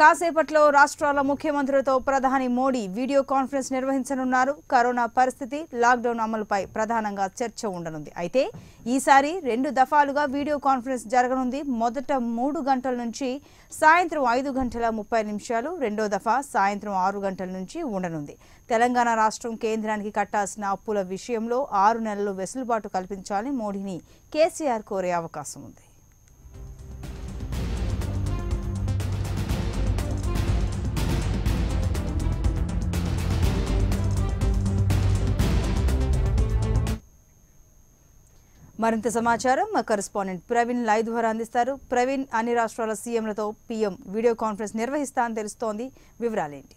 కాసేపట్లో రాష్ట్రాల ముఖ్యమంత్రులతో ప్రధాని మోడీ వీడియో కాన్ఫరెన్స్ నిర్వహించనున్నారు. కరోనా పరిస్థితి లాక్డౌన్ అమలుపై ప్రధానంగా చర్చ ఉండనుంది. అయితే ఈసారి రెండు దఫాలుగా వీడియో కాన్ఫరెన్స్ జరగనుంది. మొదట మూడు గంటల నుంచి సాయంత్రం ఐదు గంటల ముప్పై నిమిషాలు రెండో దఫా సాయంత్రం ఆరు గంటల నుంచి ఉండనుంది. తెలంగాణ రాష్ట్రం కేంద్రానికి కట్టాల్సిన అప్పుల విషయంలో ఆరు నెలలు వెసులుబాటు కల్పించాలని మోడీని కేసీఆర్ కోరే అవకాశం ఉంది. మరింత సమాచారం మా కరెస్పాండెంట్ ప్రవీణ్ లైవ్ ద్వారా అందిస్తారు. ప్రవీణ్ అన్ని రాష్ట్రాల సీఎంలతో పీఎం వీడియో కాన్ఫరెన్స్ నిర్వహిస్తా అని తెలుస్తోంది. వివరాలేంటి?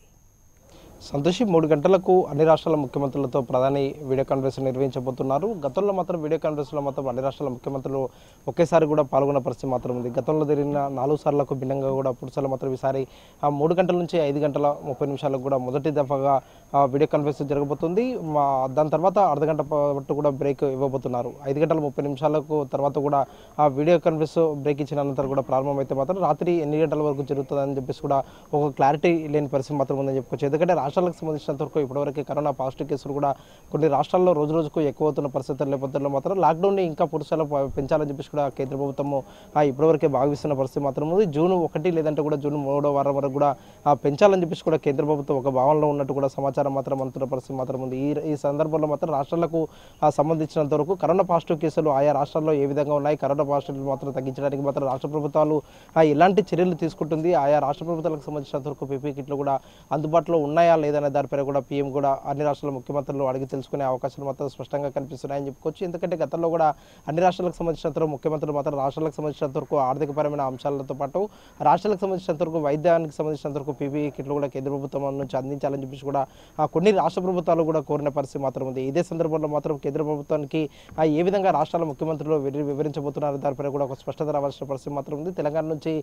సంతోషి మూడు గంటలకు అన్ని రాష్ట్రాల ముఖ్యమంత్రులతో ప్రధాని వీడియో కాన్ఫరెన్స్ నిర్వహించబోతున్నారు. గతంలో మాత్రం వీడియో కాన్ఫరెన్స్లో మాత్రం అన్ని రాష్ట్రాల ముఖ్యమంత్రులు ఒకేసారి కూడా పాల్గొన్న పరిస్థితి మాత్రం ఉంది. గతంలో జరిగిన నాలుగు సార్లకు భిన్నంగా కూడా పురుషులు మాత్రం ఈసారి ఆ మూడు గంటల నుంచి ఐదు గంటల ముప్పై నిమిషాలకు కూడా మొదటి దఫాగా వీడియో కాన్ఫరెన్స్ జరగబోతుంది. మా దాని తర్వాత అర్ధగంట పాటు కూడా బ్రేక్ ఇవ్వబోతున్నారు. ఐదు గంటల ముప్పై నిమిషాలకు తర్వాత కూడా ఆ వీడియో కాన్ఫరెన్స్ బ్రేక్ ఇచ్చిన అనంతరం కూడా ప్రారంభమైతే మాత్రం రాత్రి ఎన్ని గంటల వరకు జరుగుతుందని చెప్పేసి కూడా ఒక క్లారిటీ లేని పరిస్థితి మాత్రం ఉందని చెప్పుకోవచ్చు. ఎందుకంటే రాష్ట్రాలకు సంబంధించినంత వరకు ఇప్పటివరకు కరోనా పాజిటివ్ కేసులు కూడా కొన్ని రాష్ట్రాల్లో రోజు రోజుకు ఎక్కువ అవుతున్న పరిస్థితుల నేపథ్యంలో మాత్రం లాక్డౌన్ని ఇంకా పురుషాలు పెంచాలని చెప్పేసి కూడా కేంద్ర ప్రభుత్వము ఆ ఇప్పటివరకే భావిస్తున్న పరిస్థితి మాత్రం ఉంది. జూన్ ఒకటి లేదంటే కూడా జూన్ మూడో వారం వరకు కూడా పెంచాలని చెప్పేసి కూడా కేంద్ర ప్రభుత్వం ఒక భావనలో ఉన్నట్టు కూడా సమాచారం మాత్రం అందుతున్న పరిస్థితి మాత్రం ఉంది. ఈ ఈ సందర్భంలో మాత్రం రాష్ట్రాలకు సంబంధించినంతవరకు సంబంధించినంత వరకు కరోనా పాజిటివ్ కేసులు ఆయా రాష్ట్రాల్లో ఏ విధంగా ఉన్నాయి? కరోనా పాజిటివ్ మాత్రం తగ్గించడానికి మాత్రం రాష్ట్ర ప్రభుత్వాలు ఆ ఎలాంటి చర్యలు తీసుకుంటుంది? ఆయా రాష్ట్ర ప్రభుత్వాలకు సంబంధించినంత వరకు పీపీ కిట్లు కూడా అందుబాటులో ఉన్నాయా లేదనే దానిపై కూడా పీఎం కూడా అన్ని రాష్ట్రాల ముఖ్యమంత్రులు అడిగి తెలుసుకునే అవకాశాలు మాత్రం స్పష్టంగా కనిపిస్తున్నాయని చెప్పుకోవచ్చు. ఎందుకంటే గతంలో కూడా అన్ని రాష్ట్రాలకు సంబంధించినంత వరకు ముఖ్యమంత్రులు మాత్రం రాష్ట్రాలకు సంబంధించినంత వరకు ఆర్థికపరమైన అంశాలతో పాటు రాష్ట్రాలకు సంబంధించినంత వరకు వైద్యానికి సంబంధించినంత వరకు పీపీ కిట్లు కూడా కేంద్ర ప్రభుత్వం నుంచి అందించాలని చెప్పేసి కూడా కొన్ని రాష్ట్ర ప్రభుత్వాలు కూడా కోరిన పరిస్థితి మాత్రం ఉంది. ఇదే సందర్భంలో మాత్రం కేంద్ర ప్రభుత్వానికి ఏ విధంగా రాష్ట్రాల ముఖ్యమంత్రులు వివరించబోతున్నారు దానిపై కూడా ఒక స్పష్టత రావాల్సిన పరిస్థితి మాత్రం ఉంది. తెలంగాణ నుంచి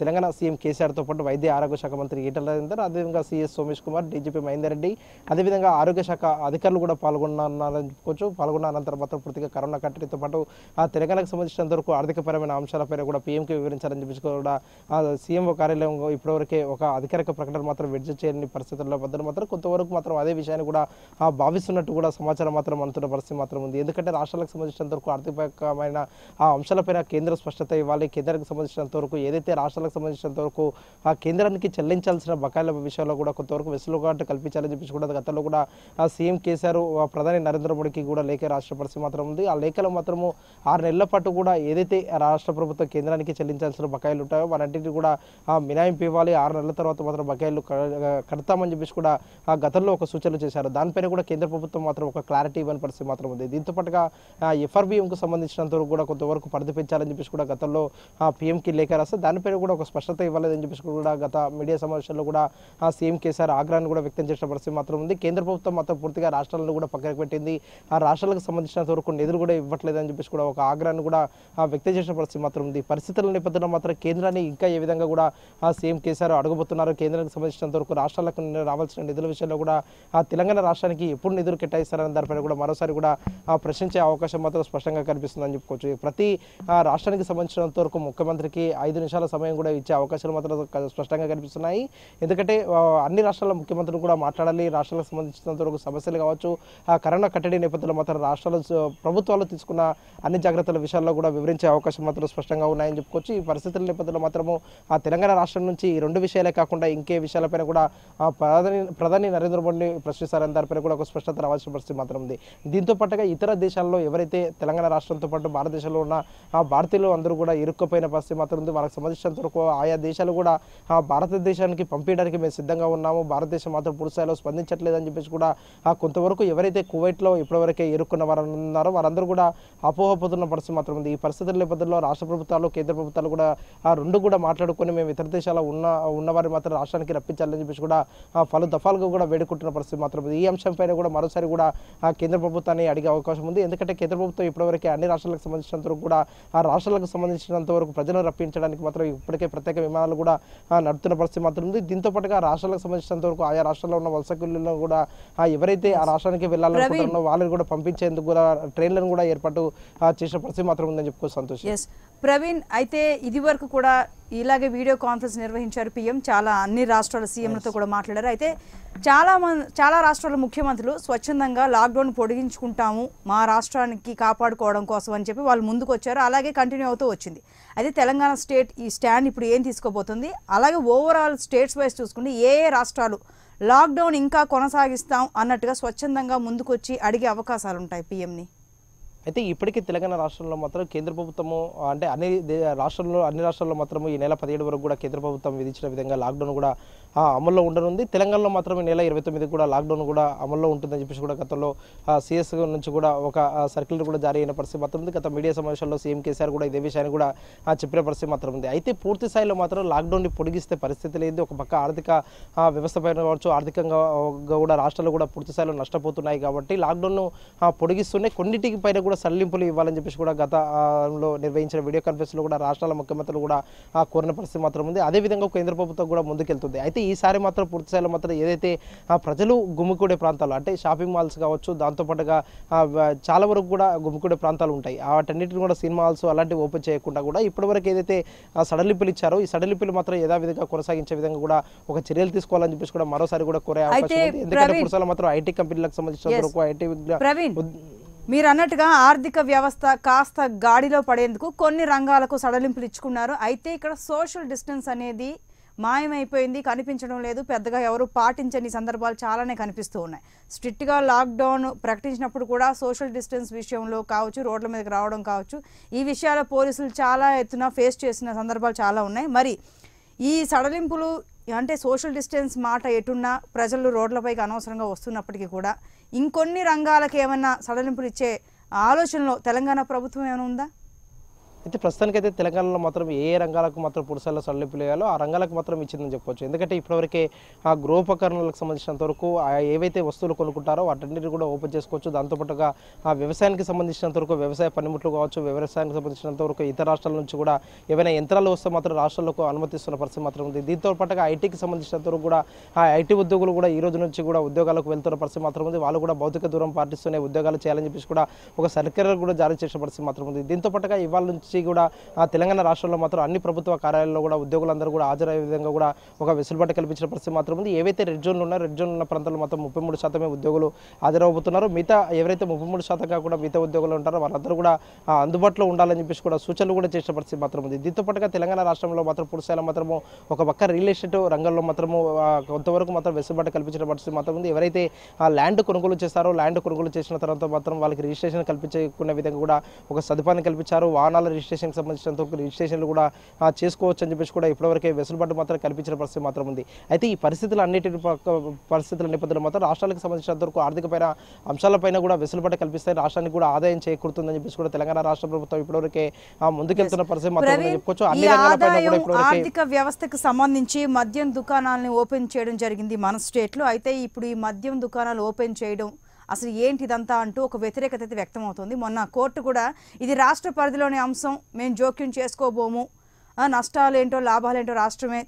తెలంగాణ సీఎం కేసీఆర్తో పాటు వైద్య ఆరోగ్య శాఖ మంత్రి ఈటల రాజేందర్ అదేవిధంగా సీఎస్ సోమేష్ కుమార్ డీజీపీ మహేందర్ రెడ్డి. అదేవిధంగా ఆరోగ్య శాఖ అధికారులు కూడా పాల్గొన్నారని చెప్పుకోవచ్చు. పాల్గొన్న అనంతరం మాత్రం పూర్తిగా కరోనా కట్టడితో పాటు ఆ తెలంగాణకు సంబంధించినంత వరకు ఆర్థికపరమైన అంశాలపై కూడా పీఎంకి వివరించాలని చెప్పి కూడా ఆ సీఎం కార్యాలయం ఇప్పటివరకే ఒక అధికారిక ప్రకటన మాత్రం విడుదల చేయని పరిస్థితుల్లో మధ్య మాత్రం కొంతవరకు మాత్రం అదే విషయాన్ని కూడా ఆ భావిస్తున్నట్టు కూడా సమాచారం మాత్రం అందుతున్న పరిస్థితి మాత్రం ఉంది. ఎందుకంటే రాష్ట్రాలకు సంబంధించినంత వరకు ఆర్థికపరమైన ఆ అంశాలపైన కేంద్ర స్పష్టత ఇవ్వాలి. కేంద్రానికి సంబంధించినంత వరకు ఏదైతే రాష్ట్రాలకు సంబంధించినంత వరకు ఆ కేంద్రానికి చెల్లించాల్సిన బకాయిల విషయంలో కూడా కొంతవరకు వెసులుబాటు కల్పించాలని చెప్పేసి కూడా గతంలో కూడా సీఎం కేసీఆర్ ప్రధాని నరేంద్ర మోడీకి కూడా లేఖ రాష్ట్ర పరిస్థితి మాత్రం ఉంది. ఆ లేఖలో మాత్రము ఆరు నెలల పాటు కూడా ఏదైతే రాష్ట్ర ప్రభుత్వం కేంద్రానికి చెల్లించాల్సిన బకాయిలు ఉంటాయో వారంటిని కూడా మినాయింపు ఇవ్వాలి. ఆరు నెలల తర్వాత మాత్రం బకాయిలు కడతామని చెప్పేసి కూడా ఆ గతంలో ఒక సూచనలు చేశారు. దానిపైన కూడా కేంద్ర ప్రభుత్వం మాత్రం ఒక క్లారిటీ ఇవ్వని పరిస్థితి మాత్రం ఉంది. దీంతో పాటుగా ఎఫ్ఆర్బిఎంకు సంబంధించినంత వరకు కూడా కొంతవరకు పరిధి పెంచాలని చెప్పేసి కూడా గతంలో ఆ పీఎంకి లేఖ రాస్తే దానిపైన కూడా ఒక స్పష్టత ఇవ్వలేదని చెప్పేసి కూడా గత మీడియా సమావేశంలో కూడా సీఎం కేసీఆర్ ఆగ్రహాన్ని కూడా వ్యక్తం చేసిన పరిస్థితి మాత్రం ఉంది. కేంద్ర ప్రభుత్వం మాత్రం పూర్తిగా రాష్ట్రాలను కూడా పక్కకు పెట్టింది. ఆ రాష్ట్రాలకు సంబంధించినంత వరకు నిధులు కూడా ఇవ్వట్లేదని చెప్పేసి కూడా ఒక ఆగ్రహాన్ని కూడా వ్యక్తం చేసిన పరిస్థితి మాత్రం ఉంది. పరిస్థితుల నేపథ్యంలో మాత్రం కేంద్రాన్ని ఇంకా ఏ విధంగా కూడా సీఎం కేసీఆర్ అడుగుబోతున్నారు కేంద్రానికి సంబంధించినంత వరకు రాష్ట్రాలకు రావాల్సిన నిధుల విషయంలో కూడా తెలంగాణ రాష్ట్రానికి ఎప్పుడు నిధులు కేటాయిస్తారని దానిపైన కూడా మరోసారి కూడా ప్రశ్నించే అవకాశం మాత్రం స్పష్టంగా కనిపిస్తుందని చెప్పుకోవచ్చు. ప్రతి రాష్ట్రానికి సంబంధించినంత వరకు ముఖ్యమంత్రికి ఐదు నిమిషాల సమయం కూడా ఇచ్చే అవకాశాలు మాత్రం స్పష్టంగా కనిపిస్తున్నాయి. ఎందుకంటే అన్ని రాష్ట్రాల ముఖ్యమంత్రులు కూడా మాట్లాడాలి. రాష్ట్రాలకు సంబంధించినంత వరకు సమస్యలు కావచ్చు ఆ కరోనా కట్టడి నేపథ్యంలో మాత్రం రాష్ట్రాలు ప్రభుత్వాలు తీసుకున్న అన్ని జాగ్రత్తల విషయాల్లో కూడా వివరించే అవకాశం మాత్రం స్పష్టంగా ఉన్నాయని చెప్పుకోవచ్చు. ఈ పరిస్థితుల నేపథ్యంలో మాత్రము ఆ తెలంగాణ రాష్ట్రం నుంచి ఈ రెండు విషయాలే కాకుండా ఇంకే విషయాలపైన కూడా ప్రధాని ప్రధాని నరేంద్ర మోడీని ప్రశ్నిస్తారని దానిపైన కూడా ఒక స్పష్టత రావాల్సిన పరిస్థితి మాత్రం ఉంది. దీంతో పాటుగా ఇతర దేశాల్లో ఎవరైతే తెలంగాణ రాష్ట్రంతో పాటు భారతదేశంలో ఉన్న ఆ భారతీయులు అందరూ కూడా ఇరుక్కుపోయిన పరిస్థితి మాత్రం ఉంది. వాళ్ళకి సంబంధించినంత వరకు ఆయా దేశాలు కూడా భారతదేశానికి పంపించడానికి మేము సిద్ధంగా ఉన్నాము. భారతదేశం మాత్రం పూర్తి స్థాయిలో స్పందించట్లేదని చెప్పేసి కూడా కొంతవరకు ఎవరైతే కువైట్లో ఇప్పటివరకే ఎరుక్కున్న వారు ఉన్నారో వారందరూ కూడా అపోహపోతున్న పరిస్థితి మాత్రం ఉంది. ఈ పరిస్థితుల నేపథ్యంలో రాష్ట్ర ప్రభుత్వాలు కేంద్ర ప్రభుత్వాలు కూడా ఆ రెండు కూడా మాట్లాడుకొని మేము ఇతర దేశాల్లో ఉన్న ఉన్నవారిని మాత్రం రాష్ట్రానికి రప్పించాలని చెప్పేసి కూడా పలు దఫాలుగా కూడా వేడుకుంటున్న పరిస్థితి మాత్రం ఉంది. ఈ అంశంపైన కూడా మరోసారి కూడా ఆ కేంద్ర ప్రభుత్వాన్ని అడిగే అవకాశం ఉంది. ఎందుకంటే కేంద్ర ప్రభుత్వం ఇప్పటివరకే అన్ని రాష్ట్రాలకు సంబంధించినంత వరకు కూడా ఆ రాష్ట్రాలకు సంబంధించినంత వరకు ప్రజలను రప్పించడానికి మాత్రం ఇప్పటికే ప్రత్యేక విమానాలు కూడా ఆ, నడుపుతున్న పరిస్థితి మాత్రం ఉంది. దీంతో పాటుగా రాష్ట్రాలకు సంబంధించినంత వరకు ఆయా రాష్ట్రాల్లో ఉన్న వలస కూలీలను కూడా ఎవరైతే ఆ రాష్ట్రానికి వెళ్ళాలనుకుంటున్నారో వాళ్ళని కూడా పంపించేందుకు కూడా ట్రైన్లను కూడా ఏర్పాటు చేసిన పరిస్థితి మాత్రం ఉందని చెప్పుకోవచ్చు సంతోష్. ప్రవీణ్ అయితే ఇది వరకు కూడా ఇలాగే వీడియో కాన్ఫరెన్స్ నిర్వహించారు పీఎం. చాలా అన్ని రాష్ట్రాల సీఎంలతో కూడా మాట్లాడారు. అయితే చాలా మంది చాలా రాష్ట్రాల ముఖ్యమంత్రులు స్వచ్ఛందంగా లాక్డౌన్ పొడిగించుకుంటాము మా రాష్ట్రానికి కాపాడుకోవడం కోసం అని చెప్పి వాళ్ళు ముందుకు వచ్చారు అలాగే కంటిన్యూ అవుతూ వచ్చింది. అయితే తెలంగాణ స్టేట్ ఈ స్టాండ్ ఇప్పుడు ఏం తీసుకోబోతుంది? అలాగే ఓవరాల్ స్టేట్స్ వైజ్ చూసుకుంటే ఏ ఏ రాష్ట్రాలు లాక్డౌన్ ఇంకా కొనసాగిస్తాం అన్నట్టుగా స్వచ్ఛందంగా ముందుకొచ్చి అడిగే అవకాశాలు ఉంటాయి పీఎంని? అయితే ఇప్పటికీ తెలంగాణ రాష్ట్రంలో మాత్రం కేంద్ర ప్రభుత్వము అంటే అన్ని దే- అన్ని రాష్ట్రాల్లో మాత్రం ఈ నెల పదిహేడు వరకు కూడా కేంద్ర ప్రభుత్వం విధించిన విధంగా లాక్డౌన్ కూడా అమల్లో ఉండనుంది. తెలంగాణలో మాత్రమే నెల ఇరవై తొమ్మిది కూడా లాక్డౌన్ కూడా అమల్లో ఉంటుందని చెప్పేసి కూడా గతంలో సిఎస్ నుంచి కూడా ఒక సర్క్యులర్ కూడా జారీ అయిన పరిస్థితి మాత్రం ఉంది. గత మీడియా సమావేశాల్లో సీఎం కేసీఆర్ కూడా ఇదే విషయాన్ని కూడా చెప్పిన పరిస్థితి మాత్రం ఉంది. అయితే పూర్తి స్థాయిలో మాత్రం లాక్డౌన్ని పొడిగిస్తే పరిస్థితి లేదు ఒక పక్క ఆర్థిక వ్యవస్థ పైన కావచ్చు ఆర్థికంగా కూడా రాష్ట్రాలు కూడా పూర్తి స్థాయిలో నష్టపోతున్నాయి కాబట్టి లాక్డౌన్ను పొడిగిస్తూనే కొన్నిటికి పైన కూడా సడలింపులు ఇవ్వాలని చెప్పేసి కూడా గతంలో నిర్వహించిన వీడియో కాన్ఫరెన్స్లో కూడా రాష్ట్రాల ముఖ్యమంత్రులు కూడా కోరిన పరిస్థితి మాత్రం ఉంది. అదేవిధంగా కేంద్ర ప్రభుత్వం కూడా ముందుకెళ్తుంది. అయితే ఈసారి మాత్రం పూర్తి స్థాయిలో మాత్రం ఏదైతే ప్రజలు గుమ్మికూడే ప్రాంతాలు అంటే షాపింగ్ మాల్స్ కావచ్చు దాంతోపాటుగా చాలా వరకు కూడా గుమ్మికూడే ప్రాంతాలు ఉంటాయి. వాటన్నిటిని కూడా సినిమా హాల్స్ అలాంటివి ఓపెన్ చేయకుండా కూడా ఇప్పటివరకు ఏదైతే సడలింపులు ఇచ్చారో ఈ సడలింపులు మాత్రం యథావిధిగా కొనసాగించే విధంగా కూడా ఒక చర్యలు తీసుకోవాలని చెప్పేసి కూడా మరోసారి కూడా కోరే అవకాశం ఉంది. ఎందుకంటే మాత్రం ఐటీ కంపెనీలకు సంబంధించిన. వరకు ఐటీ మీరు అన్నట్టుగా ఆర్థిక వ్యవస్థ కాస్త గాడిలో పడేందుకు కొన్ని రంగాలకు సడలింపులు ఇచ్చుకున్నారు. అయితే ఇక్కడ సోషల్ డిస్టెన్స్ అనేది మాయమైపోయింది కనిపించడం లేదు. పెద్దగా ఎవరు పాటించని సందర్భాలు చాలానే కనిపిస్తూ ఉన్నాయి. స్ట్రిక్ట్గా లాక్డౌన్ ప్రకటించినప్పుడు కూడా సోషల్ డిస్టెన్స్ విషయంలో కావచ్చు రోడ్ల మీదకి రావడం కావచ్చు ఈ విషయాల పోలీసులు చాలా ఎత్తున ఫేస్ చేసిన సందర్భాలు చాలా ఉన్నాయి. మరి ఈ సడలింపులు అంటే సోషల్ డిస్టెన్స్ మాట ఎటున్నా ప్రజలు రోడ్లపైకి అనవసరంగా వస్తున్నప్పటికీ కూడా ఇంకొన్ని రంగాలకు ఏమన్నా సడలింపులు ఇచ్చే ఆలోచనలో తెలంగాణ ప్రభుత్వం ఏమైనా ఉందా? అయితే ప్రస్తుతానికైతే తెలంగాణలో మాత్రం ఏ ఏ రంగాలకు మాత్రం పురుషాల్లో సడలింపులు వేయాలో ఆ రంగాలకు మాత్రం ఇచ్చిందని చెప్పొచ్చు. ఎందుకంటే ఇప్పటివరకే ఆ గృహోపకరణలకు సంబంధించినంత వరకు ఏవైతే వస్తువులు కొనుక్కుంటారో వాటన్నిటిని కూడా ఓపెన్ చేసుకోవచ్చు. దాంతోపాటుగా ఆ వ్యవసాయానికి సంబంధించినంత వరకు వ్యవసాయ పనిముట్లు కావచ్చు వ్యవసాయానికి సంబంధించినంత వరకు ఇతర రాష్ట్రాల నుంచి కూడా ఏవైనా యంత్రాలు వస్తే మాత్రం రాష్ట్రాలకు అనుమతిస్తున్న పరిస్థితి మాత్రం ఉంది. దీంతో పాటుగా ఐటీకి సంబంధించినంత వరకు కూడా ఆ ఐటీ ఉద్యోగులు కూడా ఈ రోజు నుంచి కూడా ఉద్యోగాలకు వెళ్తున్న పరిస్థితి మాత్రం ఉంది. వాళ్ళు కూడా భౌతిక దూరం పాటిస్తూనే ఉద్యోగాలు చేయాలని చెప్పేసి కూడా ఒక సర్క్యులర్ కూడా జారీ చేసిన పరిస్థితి మాత్రం ఉంది. దీంతో పాటుగా ఇవాళ నుంచి కూడా తెలంగాణ రాష్ట్రంలో మాత్రం అన్ని ప్రభుత్వ కార్యాలయాల్లో కూడా ఉద్యోగులందరూ కూడా హాజరయ్యే విధంగా కూడా ఒక వెసులుబాటు కల్పించిన పరిస్థితి మాత్రం ఉంది. ఏవైతే రెడ్ జోన్లు ఉన్నాయో రెడ్ జోన్ ఉన్న ప్రాంతాల్లో మొత్తం ముప్పై మూడు శాతమే ఉద్యోగులు హాజరవబోతున్నారు మిగతా ఎవరైతే ముప్పై మూడు శాతం కాకుండా మిగతా ఉద్యోగులు ఉంటారో వాళ్ళందరూ కూడా అందుబాటులో ఉండాలని చెప్పేసి కూడా సూచనలు కూడా చేసిన పరిస్థితి మాత్రం ఉంది. దీంతో పాటుగా తెలంగాణ రాష్ట్రంలో మాత్రం పురుషాల మాత్రము ఒక పక్క రియల్ ఎస్టేట్ రంగంలో మాత్రము కొంతవరకు మాత్రం వెసులుబాటు కల్పించిన పరిస్థితి మాత్రం ఉంది. ఎవరైతే ల్యాండ్ కొనుగోలు చేస్తారో ల్యాండ్ కొనుగోలు చేసిన తర్వాత మాత్రం వాళ్ళకి రిజిస్ట్రేషన్ కల్పించుకునే విధంగా కూడా ఒక సదుపాయాన్ని కల్పించారు. వాహనాల రిజిస్ట్రేషన్కి సంబంధించినంత వరకు రిజిస్ట్రేషన్లు కూడా చేసుకోవచ్చు అని చెప్పేసి కూడా ఇప్పటివరకే వెసులుబాటు మాత్రం కల్పించిన పరిస్థితి మాత్రం ఉంది. అయితే ఈ పరిస్థితులు అన్నిటి పరిస్థితుల నేపథ్యంలో మాత్రం రాష్ట్రాలకు సంబంధించినంత వరకు ఆర్థిక పైన అంశాలపైన కూడా వెసులుబాటు కల్పిస్తాయి. రాష్ట్రానికి కూడా ఆదాయం చేకూరుతుందని చెప్పేసి కూడా తెలంగాణ రాష్ట్ర ప్రభుత్వం ఇప్పటివరకే ముందుకెళ్తున్న పరిస్థితి మాత్రం చెప్పుకోవచ్చు. అన్ని రంగాలపైన కూడా ఆర్థిక వ్యవస్థకు సంబంధించి మద్యం దుకాణాలని ఓపెన్ చేయడం జరిగింది మన స్టేట్లో. అయితే ఇప్పుడు ఈ మద్యం దుకాణాలు ఓపెన్ చేయడం అసలు ఏంటి ఇదంతా అంటూ ఒక వ్యతిరేకత అయితే వ్యక్తం అవుతుంది మొన్న కోర్టు కూడా ఇది రాష్ట్ర పరిధిలోని అంశం మేము జోక్యం చేసుకోబోము. ఆ, నష్టాలేంటో లాభాలేంటో రాష్ట్రమే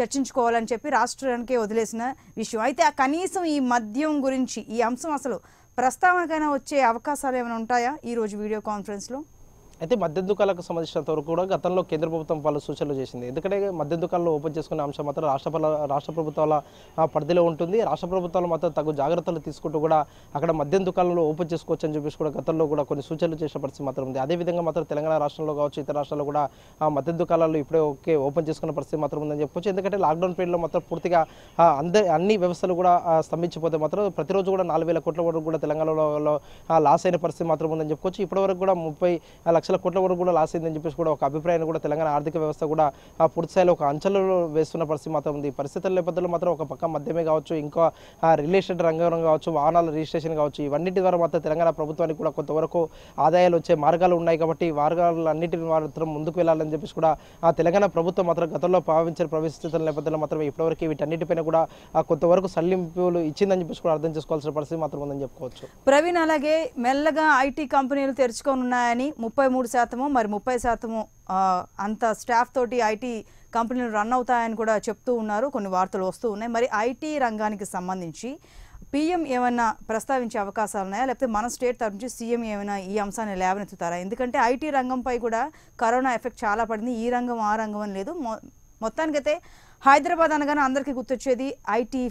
చర్చించుకోవాలని చెప్పి రాష్ట్రానికే వదిలేసిన విషయం. అయితే ఆ కనీసం ఈ మద్యం గురించి ఈ అంశం అసలు ప్రస్తావనకైనా వచ్చే అవకాశాలు ఏమైనా ఉంటాయా? ఈరోజు వీడియో కాన్ఫరెన్స్లో. అయితే మద్యం దుకాణాలకు సంబంధించినంత వరకు కూడా గతంలో కేంద్ర ప్రభుత్వం వాళ్ళు సూచనలు చేసింది. ఎందుకంటే మద్యం దుకాణాలు ఓపెన్ చేసుకునే అంశం మాత్రం రాష్ట్ర రాష్ట్ర ప్రభుత్వాల పరిధిలో ఉంటుంది. రాష్ట్ర ప్రభుత్వాలు మాత్రం తగు జాగ్రత్తలు తీసుకుంటూ కూడా అక్కడ మద్యం దుకాణాలు ఓపెన్ చేసుకోవచ్చు అని చెప్పేసి కూడా గతంలో కూడా కొన్ని సూచనలు చేసిన పరిస్థితి మాత్రం ఉంది. అదేవిధంగా మాత్రం తెలంగాణ రాష్ట్రంలో కావచ్చు ఇతర రాష్ట్రాల్లో కూడా ఆ మద్యం దుకాణాలు ఇప్పుడే ఓకే ఓపెన్ చేసుకున్న పరిస్థితి మాత్రం ఉందని చెప్పొచ్చు ఎందుకంటే లాక్డౌన్ పీరియడ్లో మాత్రం పూర్తిగా అందరి అన్ని వ్యవస్థలు కూడా స్తంభించిపోతే మాత్రం ప్రతిరోజు కూడా నాలుగు వేల కోట్ల వరకు కూడా తెలంగాణలో లాస్ అయిన పరిస్థితి మాత్రం ఉందని చెప్పుకోవచ్చు. ఇప్పటివరకు కూడా ముప్పై లక్షల కోట్ల వరకు కూడా లాస్ అయిందని చెప్పేసి కూడా ఒక అభిప్రాయాన్ని కూడా తెలంగాణ ఆర్థిక వ్యవస్థ కూడా ఆ పూర్తి ఒక అంచనాలో వేస్తున్న పరిస్థితి మాత్రం ఉంది. పరిస్థితుల నేపథ్యంలో మాత్రం ఒక పక్క మద్యమే కావచ్చు ఇంకా రిలేషన్ రియల్ ఎస్టేట్ రంగం కావచ్చు వాహనాల రిజిస్ట్రేషన్ కావచ్చు ఇవన్నిటి ద్వారా మాత్రం తెలంగాణ ప్రభుత్వానికి కూడా కొంతవరకు ఆదాయాలు వచ్చే మార్గాలు ఉన్నాయి కాబట్టి మార్గాలు అన్నిటిని మాత్రం ముందుకు వెళ్ళాలని చెప్పేసి కూడా ఆ తెలంగాణ ప్రభుత్వం మాత్రం గతంలో భావించిన ప్రవేశిస్తున్న నేపథ్యంలో మాత్రం ఇప్పటివరకు వీటన్నిటిపైన కూడా ఆ కొంతవరకు సల్లింపులు ఇచ్చిందని చెప్పేసి కూడా అర్థం చేసుకోవాల్సిన పరిస్థితి మాత్రం ఉందని చెప్పుకోవచ్చు. ప్రవీణ్ అలాగే మెల్లగా ఐటీ కంపెనీలు తెరుచుకోనున్నాయని ముప్పై మూడు శాతము మరి ముప్పై శాతము అంత స్టాఫ్ తోటి ఐటీ కంపెనీలు రన్ అవుతాయని కూడా చెప్తూ ఉన్నారు. కొన్ని వార్తలు వస్తూ ఉన్నాయి. మరి ఐటీ రంగానికి సంబంధించి పీఎం ఏమైనా ప్రస్తావించే అవకాశాలు ఉన్నాయా? లేకపోతే మన స్టేట్ తరఫు నుంచి సీఎం ఏమైనా ఈ అంశాన్ని లేవనెత్తుతారా? ఎందుకంటే ఐటీ రంగంపై కూడా కరోనా ఎఫెక్ట్ చాలా పడింది. ఈ రంగం ఆ రంగం అని లేదు. మొ మొత్తానికైతే హైదరాబాద్ అనగానే అందరికీ గుర్తొచ్చేది ఐటీ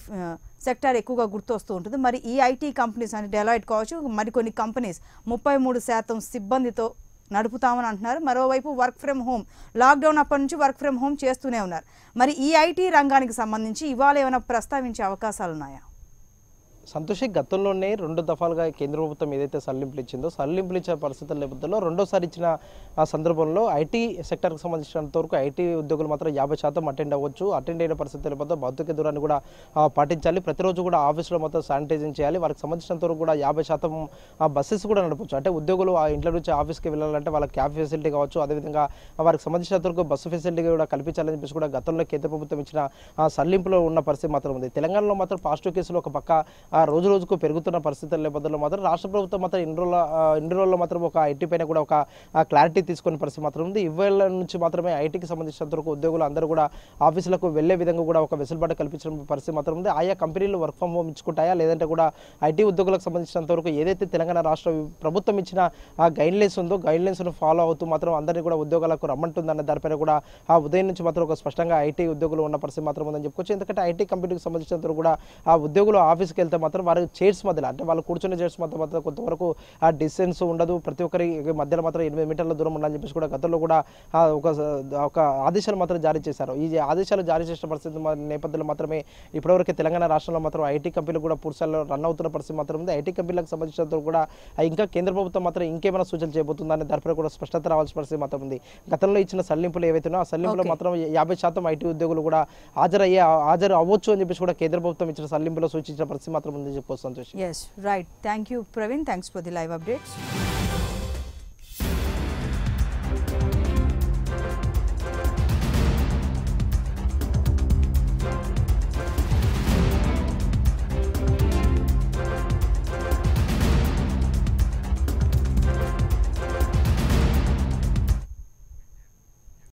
సెక్టార్ ఎక్కువగా గుర్తొస్తూ ఉంటుంది. మరి ఈ ఐటీ కంపెనీస్ అంటే డెలాయిట్ కావచ్చు మరికొన్ని కంపెనీస్ ముప్పై మూడు శాతం సిబ్బందితో నడుపుతామని అంటున్నారు. మరోవైపు వర్క్ ఫ్రమ్ హోమ్ లాక్డౌన్ అప్పటి నుంచి వర్క్ ఫ్రమ్ హోమ్ చేస్తూనే ఉన్నారు. మరి ఈ ఐటీ రంగానికి సంబంధించి ఇవాళ ఏమైనా ప్రస్తావించే అవకాశాలు ఉన్నాయా సంతోషి గతంలోనే రెండు దఫాలుగా కేంద్ర ప్రభుత్వం ఏదైతే సల్లింపులు ఇచ్చిందో సల్లింపులు ఇచ్చే పరిస్థితుల నేపథ్యంలో రెండోసారి ఇచ్చిన ఆ సందర్భంలో ఐటీ సెక్టర్కి సంబంధించినంత వరకు ఐటీ ఉద్యోగులు మాత్రం యాభై శాతం అటెండ్ అవ్వచ్చు. అటెండ్ అయిన పరిస్థితుల నేపథ్యంలో భౌతిక దూరాన్ని కూడా పాటించాలి. ప్రతిరోజు కూడా ఆఫీసులో మొత్తం శానిటైజింగ్ చేయాలి. వారికి సంబంధించినంత వరకు కూడా యాభై శాతం బస్సెస్ కూడా నడపచ్చు. అంటే ఉద్యోగులు ఆ ఇంట్లో నుంచి ఆఫీస్కి వెళ్ళాలంటే వాళ్ళకి క్యాబ్ ఫెసిలిటీ కావచ్చు. అదేవిధంగా వారికి సంబంధించినంత వరకు బస్సు ఫెసిలిటీ కూడా కల్పించాలని చెప్పేసి కూడా గతంలో కేంద్ర ప్రభుత్వం ఇచ్చిన సల్లింపులో ఉన్న పరిస్థితి మాత్రం ఉంది. తెలంగాణలో మాత్రం పాజిటివ్ కేసులు ఒక పక్క రోజు రోజుకు పెరుగుతున్న పరిస్థితుల నేపథ్యంలో మాత్రం రాష్ట్ర ప్రభుత్వం మాత్రం ఇన్ని రోజుల ఇన్ని రోజుల్లో మాత్రం ఒక ఐటీ పైన కూడా ఒక క్లారిటీ తీసుకునే పరిస్థితి మాత్రం ఉంది. ఇవాళ నుంచి మాత్రమే ఐటీకి సంబంధించినంత వరకు ఉద్యోగులు అందరూ కూడా ఆఫీసులకు వెళ్ళే విధంగా కూడా ఒక వెసులుబాటు కల్పించిన పరిస్థితి మాత్రం ఉంది. ఆయా కంపెనీలు వర్క్ ఫ్రమ్ హోమ్ ఇచ్చుకుంటాయా? లేదంటే కూడా ఐటీ ఉద్యోగులకు సంబంధించినంత వరకు ఏదైతే తెలంగాణ రాష్ట్ర ప్రభుత్వం ఇచ్చిన ఆ గైడ్ లైన్స్ ఉందో గైడ్లైన్స్ను ఫాలో అవుతూ మాత్రం అందరినీ కూడా ఉద్యోగాలకు రమ్మంటుందన్న దానిపైన కూడా ఆ ఉదయం నుంచి మాత్రం ఒక స్పష్టంగా ఐటీ ఉద్యోగులు ఉన్న పరిస్థితి మాత్రం ఉందని చెప్పుకోవచ్చు. ఎందుకంటే ఐటీ కంపెనీకి సంబంధించినంత వరకు కూడా ఆ ఉద్యోగులు ఆఫీస్కి వెళ్తే మాత్రం వారి చైర్స్ మధ్యలో అంటే వాళ్ళు కూర్చున్న చైర్స్ మధ్య మాత్రం కొంతవరకు ఆ డిస్టెన్స్ ఉండదు. ప్రతి ఒక్కరి మధ్యలో మాత్రం ఎనిమిది మీటర్ల దూరం ఉండాలని చెప్పేసి కూడా గతంలో కూడా ఒక ఒక ఆదేశాలు మాత్రం జారీ చేశారు. ఈ ఆదేశాలు జారీ చేసిన పరిస్థితి నేపథ్యంలో మాత్రమే ఇప్పటివరకు తెలంగాణ రాష్ట్రంలో మాత్రం ఐటీ కంపెనీలు కూడా పూర్తిస్థాయిలో రన్ అవుతున్న పరిస్థితి మాత్రం ఉంది. ఐటీ కంపెనీలకు సంబంధించినంత కూడా ఇంకా కేంద్ర ప్రభుత్వం మాత్రం ఇంకేమైనా సూచనలు చేయబోతుందని దానిపై కూడా స్పష్టత రావాల్సిన పరిస్థితి మాత్రం ఉంది. గతంలో ఇచ్చిన సల్లింపులు ఏవైతే ఉన్నాయో ఆ సల్లింపులో. మాత్రం యాభై శాతం ఐటీ ఉద్యోగులు కూడా హాజరయ్యే హాజరు అవ్వచ్చు అని చెప్పేసి కూడా కేంద్ర ప్రభుత్వం ఇచ్చిన సల్లింపులో సూచించిన పరిస్థితి మాత్రం Yes, right. Thank you, Praveen. Thanks for the live updates.